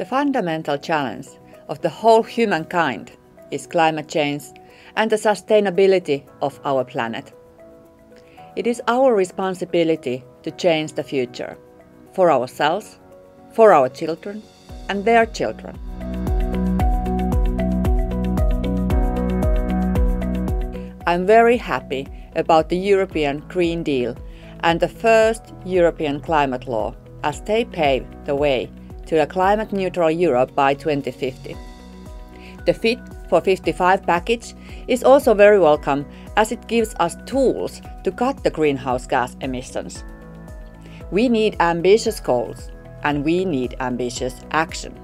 The fundamental challenge of the whole humankind is climate change and the sustainability of our planet. It is our responsibility to change the future for ourselves, for our children, and their children. I'm very happy about the European Green Deal and the first European climate law as they pave the way to a climate neutral Europe by 2050. The Fit for 55 package is also very welcome as it gives us tools to cut the greenhouse gas emissions. We need ambitious goals and we need ambitious action.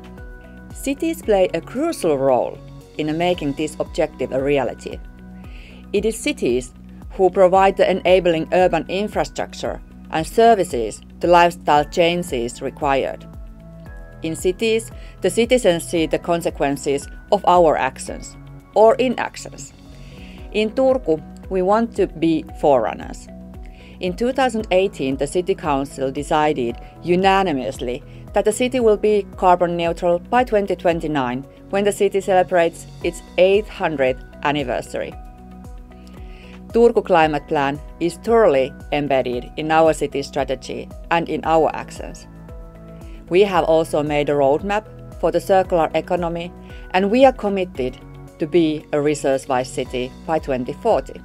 Cities play a crucial role in making this objective a reality. It is cities who provide the enabling urban infrastructure and services the lifestyle changes required. In cities, the citizens see the consequences of our actions or inactions. In Turku, we want to be forerunners. In 2018, the City Council decided unanimously that the city will be carbon neutral by 2029 when the city celebrates its 800th anniversary. Turku Climate Plan is thoroughly embedded in our city strategy and in our actions. We have also made a roadmap for the circular economy and we are committed to be a resource-wise city by 2040.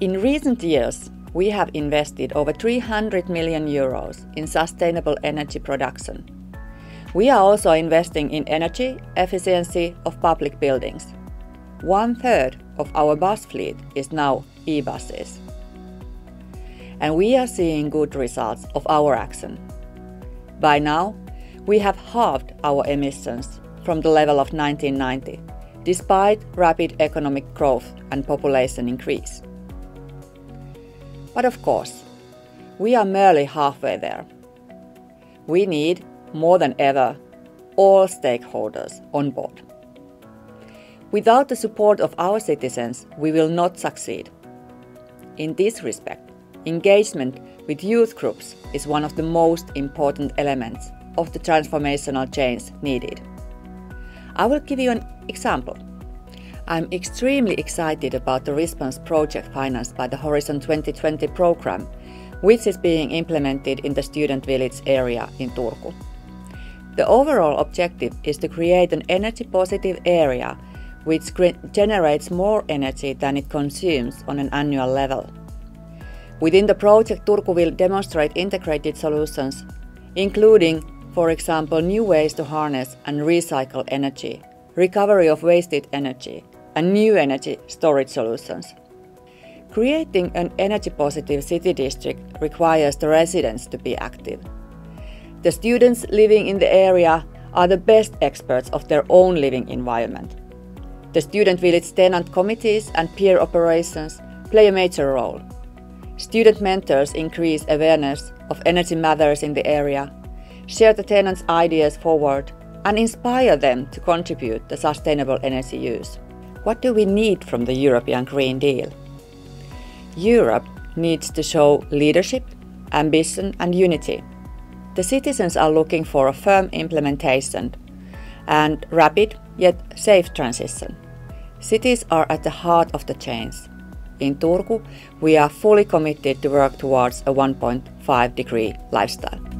In recent years, we have invested over 300 million euros in sustainable energy production. We are also investing in energy efficiency of public buildings. One third of our bus fleet is now e-buses. And we are seeing good results of our action. By now, we have halved our emissions from the level of 1990, despite rapid economic growth and population increase. But of course, we are merely halfway there. We need, more than ever, all stakeholders on board. Without the support of our citizens, we will not succeed. In this respect, engagement with youth groups is one of the most important elements of the transformational change needed. I will give you an example. I'm extremely excited about the Response project financed by the Horizon 2020 program, which is being implemented in the student village area in Turku. The overall objective is to create an energy positive area which generates more energy than it consumes on an annual level. Within the project, Turku will demonstrate integrated solutions, including, for example, new ways to harness and recycle energy, recovery of wasted energy, and new energy storage solutions. Creating an energy positive city district requires the residents to be active. The students living in the area are the best experts of their own living environment. The student village tenant committees and peer operations play a major role. Student mentors increase awareness of energy matters in the area, share the tenants' ideas forward, and inspire them to contribute to sustainable energy use. What do we need from the European Green Deal? Europe needs to show leadership, ambition, and unity. The citizens are looking for a firm implementation and rapid yet safe transition. Cities are at the heart of the change. In Turku, we are fully committed to work towards a 1.5 degree lifestyle.